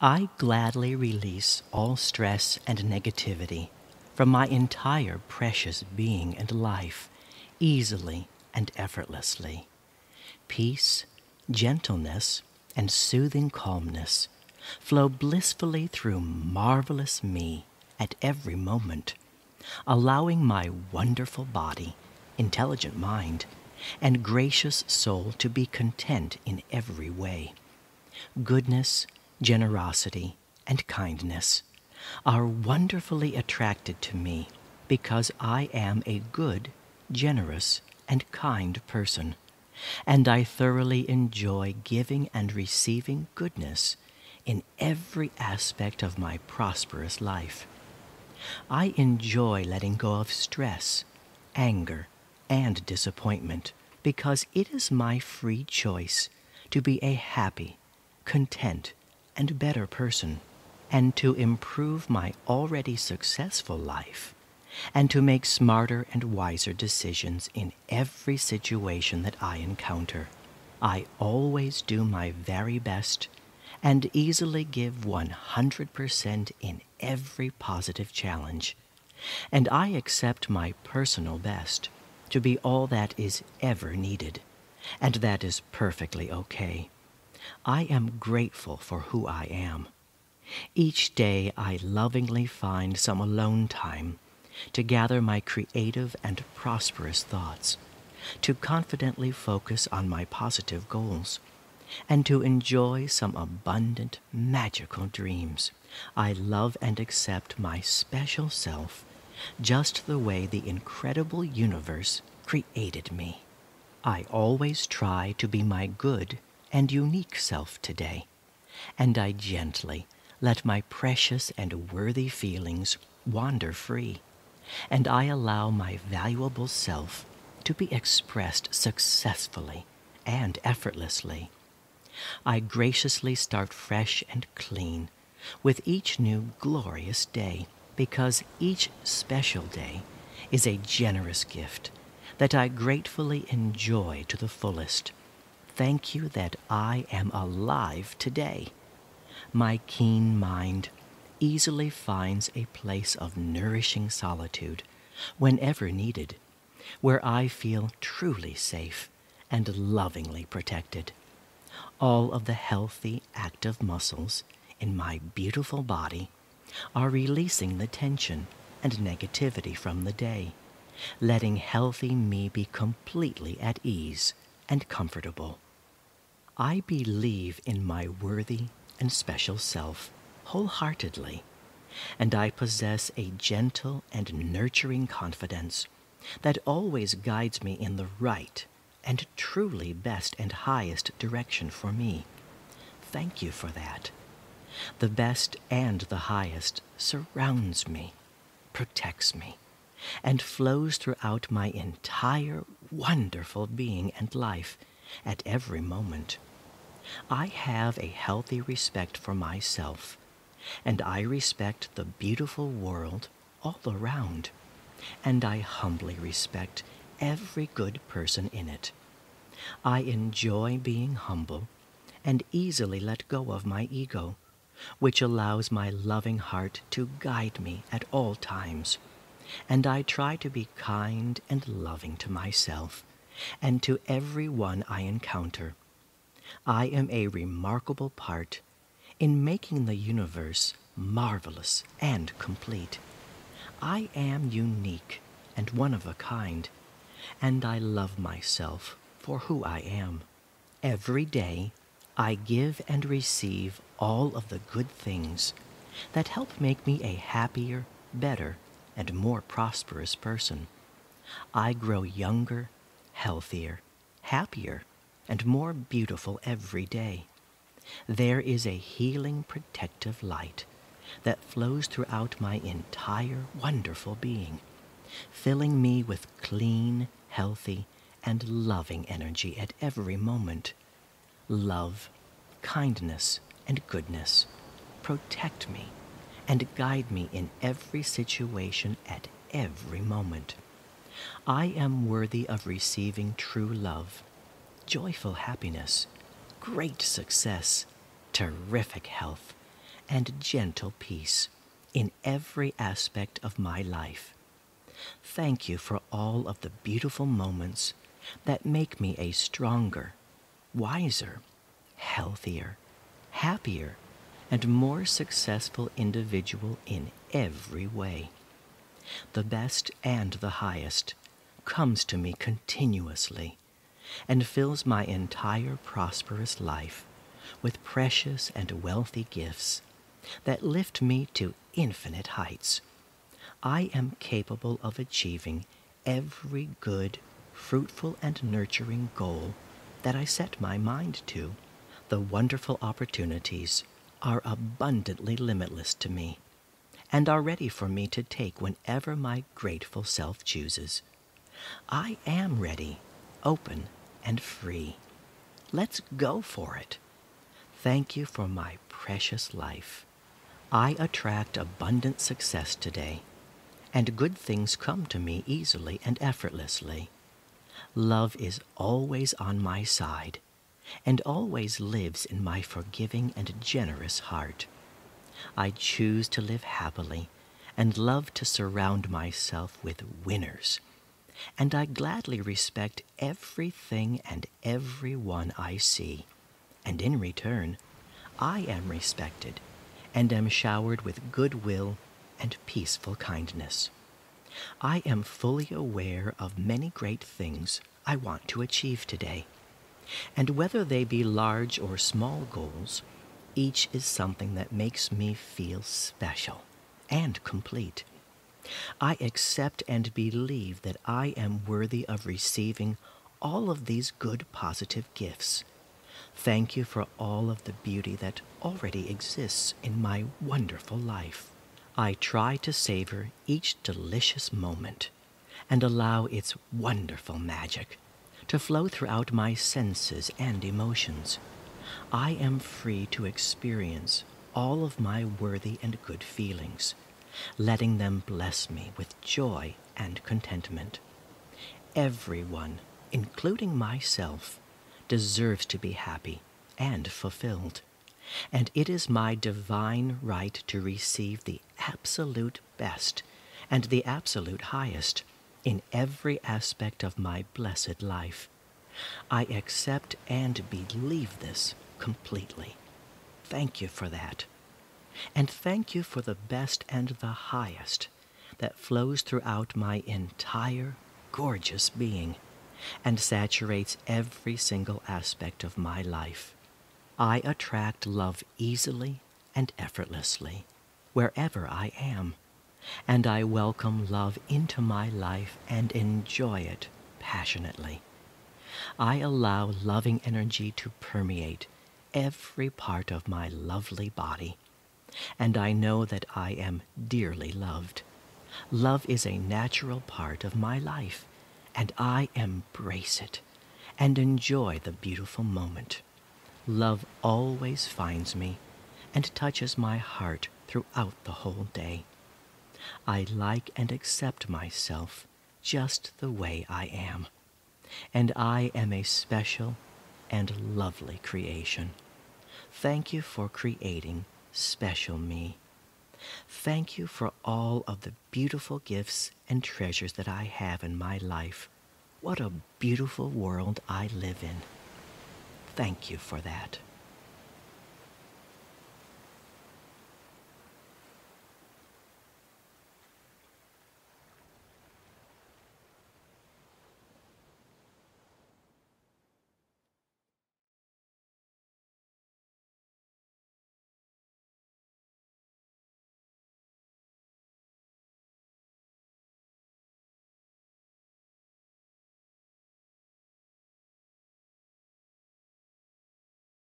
I gladly release all stress and negativity from my entire precious being and life easily and effortlessly. Peace, gentleness, and soothing calmness flow blissfully through marvelous me at every moment, allowing my wonderful body, intelligent mind, and gracious soul to be content in every way. Goodness, generosity, and kindness are wonderfully attracted to me because I am a good, generous, and kind person, and I thoroughly enjoy giving and receiving goodness in every aspect of my prosperous life. I enjoy letting go of stress, anger, and disappointment because it is my free choice to be a happy, content, and better person, and to improve my already successful life, and to make smarter and wiser decisions in every situation that I encounter. I always do my very best and easily give 100% in every positive challenge. And I accept my personal best to be all that is ever needed, and that is perfectly okay. I am grateful for who I am. Each day I lovingly find some alone time to gather my creative and prosperous thoughts, to confidently focus on my positive goals, and to enjoy some abundant, magical dreams. I love and accept my special self just the way the incredible universe created me. I always try to be my good and unique self today, and I gently let my precious and worthy feelings wander free, and I allow my valuable self to be expressed successfully and effortlessly. I graciously start fresh and clean with each new glorious day because each special day is a generous gift that I gratefully enjoy to the fullest. Thank you that I am alive today. My keen mind easily finds a place of nourishing solitude whenever needed, where I feel truly safe and lovingly protected. All of the healthy, active muscles in my beautiful body are releasing the tension and negativity from the day, letting healthy me be completely at ease and comfortable. I believe in my worthy and special self wholeheartedly, and I possess a gentle and nurturing confidence that always guides me in the right and truly best and highest direction for me. Thank you for that. The best and the highest surrounds me, protects me, and flows throughout my entire wonderful being and life at every moment. I have a healthy respect for myself, and I respect the beautiful world all around, and I humbly respect every good person in it. I enjoy being humble and easily let go of my ego which allows my loving heart to guide me at all times. And I try to be kind and loving to myself and to every one I encounter. I am a remarkable part in making the universe marvelous and complete. I am unique and one of a kind, and I love myself for who I am. Every day I give and receive all of the good things that help make me a happier, better, and more prosperous person. I grow younger, healthier, happier, and more beautiful every day. There is a healing, protective light that flows throughout my entire wonderful being, filling me with clean, healthy, and loving energy at every moment love, kindness, and goodness. Protect me and guide me in every situation at every moment. I am worthy of receiving true love, joyful happiness, great success, terrific health, and gentle peace in every aspect of my life. Thank you for all of the beautiful moments that make me a stronger, wiser, healthier, happier, and more successful individual in every way. The best and the highest comes to me continuously and fills my entire prosperous life with precious and wealthy gifts that lift me to infinite heights. I am capable of achieving every good, fruitful, and nurturing goal that I set my mind to. The wonderful opportunities are abundantly limitless to me and are ready for me to take whenever my grateful self chooses. I am ready, open, and free. Let's go for it. Thank you for my precious life. I attract abundant success today, and good things come to me easily and effortlessly. Love is always on my side and always lives in my forgiving and generous heart. I choose to live happily and love to surround myself with winners and I gladly respect everything and everyone I see. And in return, I am respected and am showered with goodwill and peaceful kindness. I am fully aware of many great things I want to achieve today. And whether they be large or small goals, each is something that makes me feel special and complete. I accept and believe that I am worthy of receiving all of these good positive gifts. Thank you for all of the beauty that already exists in my wonderful life. I try to savor each delicious moment and allow its wonderful magic to flow throughout my senses and emotions. I am free to experience all of my worthy and good feelings letting them bless me with joy and contentment. Everyone, including myself, deserves to be happy and fulfilled, and it is my divine right to receive the absolute best and the absolute highest in every aspect of my blessed life. I accept and believe this completely. Thank you for that and thank you for the best and the highest that flows throughout my entire gorgeous being and saturates every single aspect of my life. I attract love easily and effortlessly wherever I am, and I welcome love into my life and enjoy it passionately. I allow loving energy to permeate every part of my lovely body and I know that I am dearly loved. Love is a natural part of my life, and I embrace it and enjoy the beautiful moment. Love always finds me and touches my heart throughout the whole day. I like and accept myself just the way I am, and I am a special and lovely creation. Thank you for creating special me. Thank you for all of the beautiful gifts and treasures that I have in my life. What a beautiful world I live in. Thank you for that.